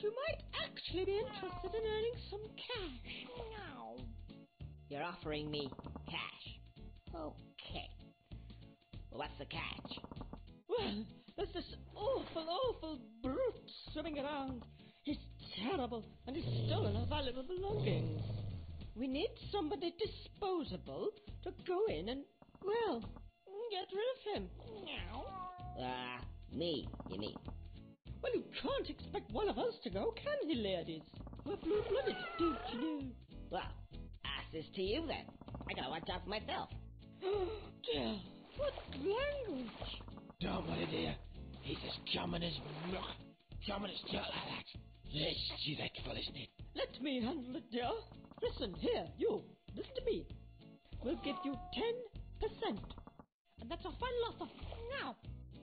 you might actually be interested in earning some cash. You're offering me cash. Okay. Well, what's the catch? Well, there's this awful, awful brute swimming around. He's terrible, and he's stolen our valuable belongings. We need somebody disposable to go in and, well, get rid of him. Ah, me, you mean? Well, you can't expect one of us to go, can he, ladies? We're blue-blooded, don't you know? Well, ask this to you then. I gotta watch out for myself. Dear, what language? Don't worry, dear. He's as common as muck. Common as dirt like that. Let's see that fella's net. Let me handle it, dear. Listen, here, you. Listen to me. We'll give you ten percent. And that's our final offer. Now.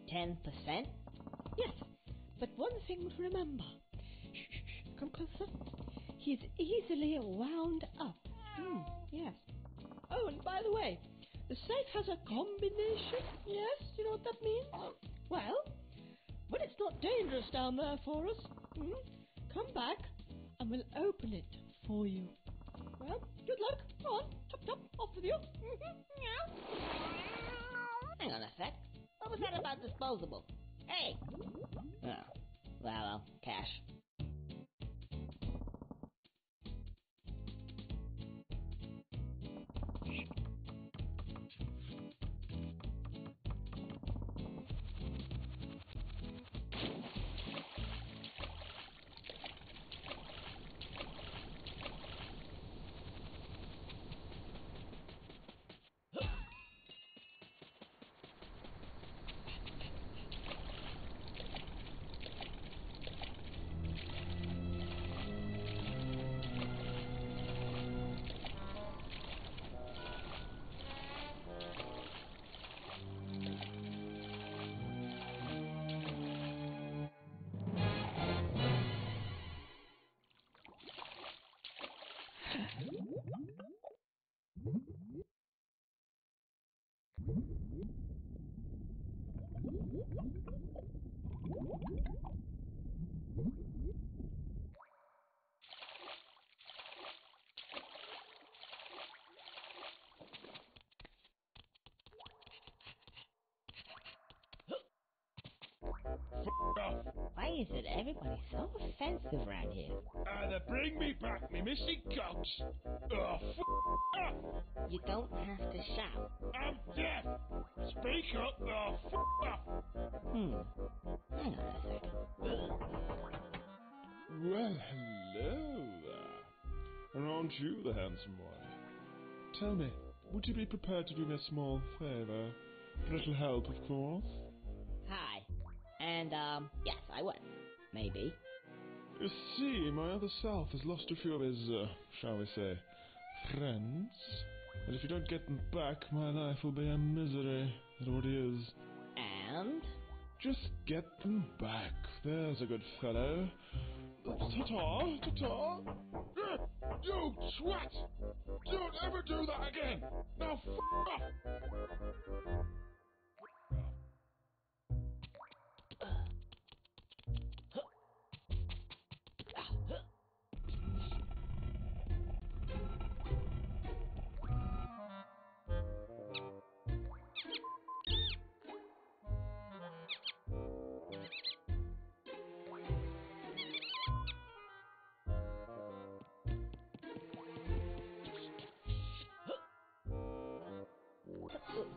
Ten percent? Yes, but one thing to remember. Shh, shh, shh. Come closer. He's easily wound up. Hmm, yes. Oh, and by the way, the safe has a combination. Yes, you know what that means? Well, when it's not dangerous down there for us, hmm, come back and we'll open it for you. Well, good luck. On, chop chop, off with you. Hang on a sec. What was that about disposable? Hey! Oh, well, well, cash. Around here? Either bring me back me missing coats, or f off. You don't have to shout. I'm deaf. Speak up or f off. Hmm. Hang on a second. Well, hello there. And aren't you the handsome one? Tell me, would you be prepared to do me a small favour? A little help, of course. Hi. And, um, yes, I would. Maybe. You see, my other self has lost a few of his, uh, shall we say, friends. And if you don't get them back, my life will be a misery. It already is. And? Just get them back. There's a good fellow. Ta-ta, ta-ta. You twat! Don't ever do that again! Now f off!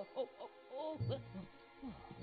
oh, oh, oh, oh. oh, oh.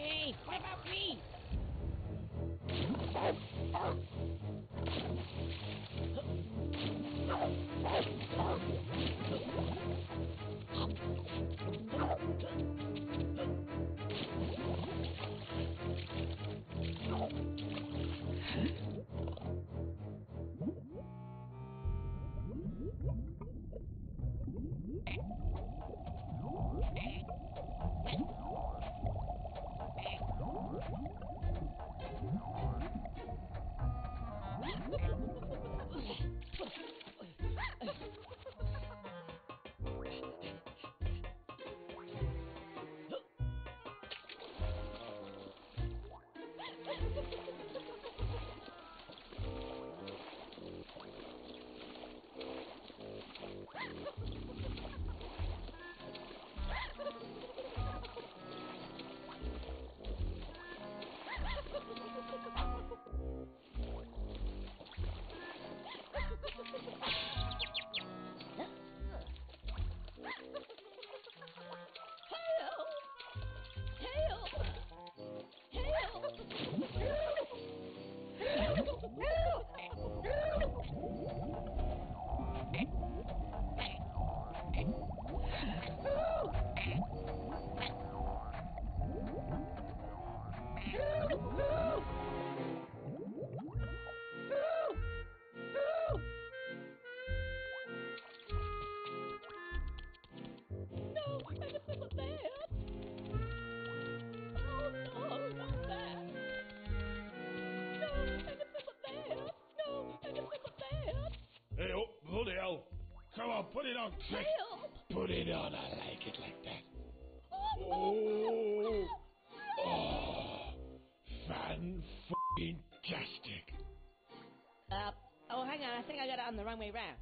Hey, what about me? Come on, put it on quick. Help! Put it on, I like it like that. Oh, Oh, uh, oh, fan-fucking-tastic. Up. I think I got it on the wrong way round.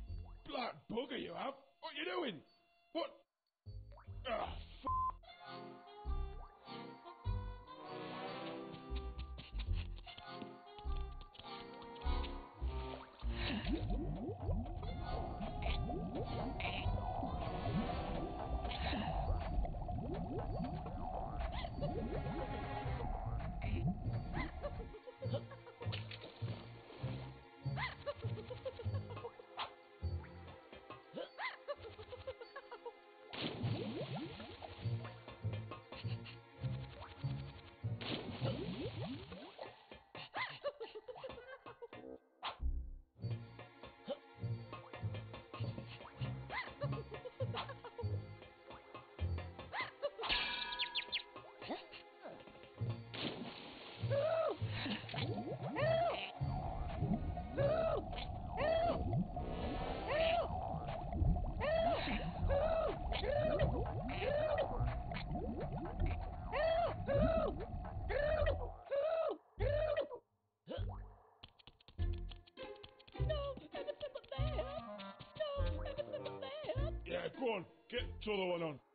Go on.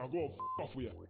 Now go f- off with you.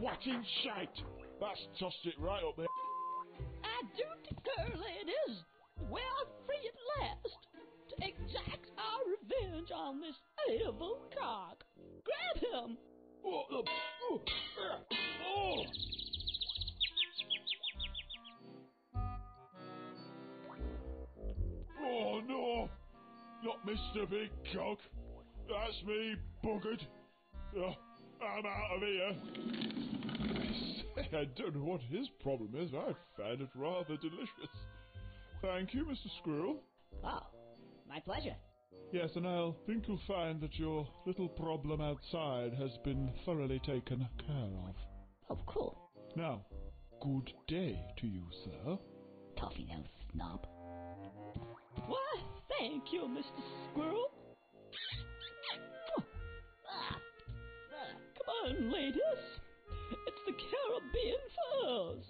Twatting shite. That's tossed it right up there. Our duty, girl, it is. We are free at last to exact our revenge on this evil cock. Grab him! Oh, the, oh, ah, oh. Oh no, not Mr. Big Cock. That's me, buggered. Oh, uh, I'm out of here. I don't know what his problem is. I find it rather delicious. Thank you, Mr. Squirrel. Oh, my pleasure. Yes, and I'll think you'll find that your little problem outside has been thoroughly taken care of. Of course. Now, good day to you, sir. Toffee now, snob. Thank you, Mr. Squirrel. Come on, ladies. It's the Caribbean Furs.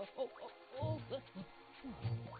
oh, oh, oh. oh.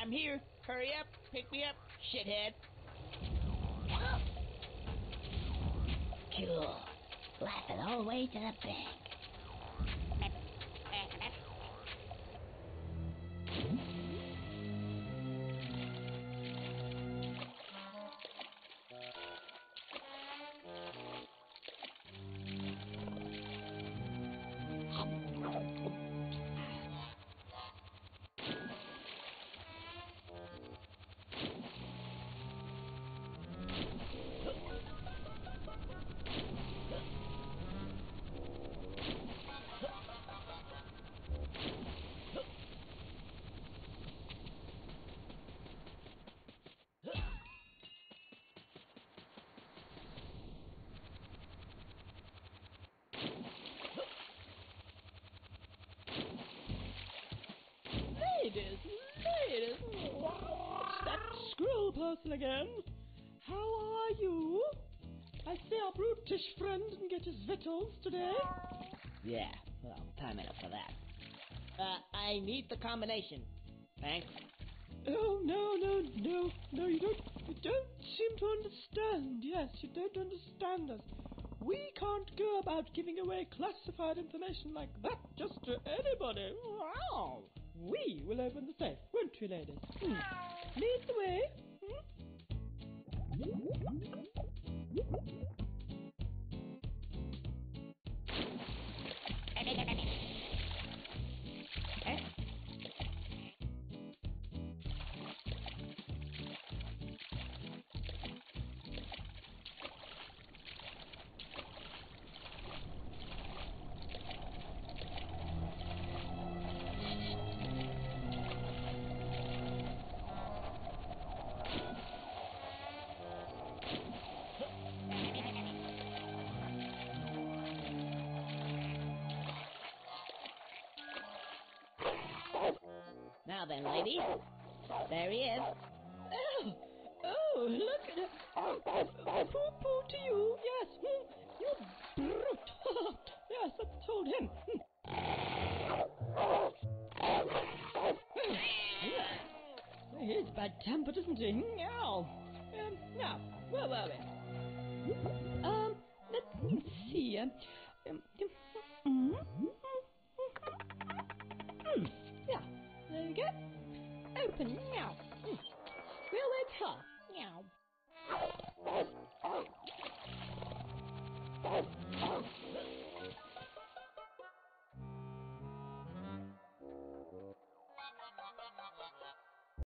I'm here. Hurry up. Pick me up, shithead. Cool. Laugh it all the way to the bank. Person again. How are you? I see our brutish friend didn't get his victuals today. Yeah, well, time enough for that. Uh, I need the combination. Thanks. Oh no, no, no, no! You don't, you don't seem to understand. Yes, you don't understand us. We can't go about giving away classified information like that just to anybody. Wow! We will open the safe, won't we, ladies? Hmm. Lead the way. Then, ladies. There he is. Oh, oh, look at it. Oh, poo poo to you. Yes, hmm, you brute. yes, I told him. Hmm. He's bad tempered, isn't he? Meow. Um, now, where were we? Um, let me see. Um,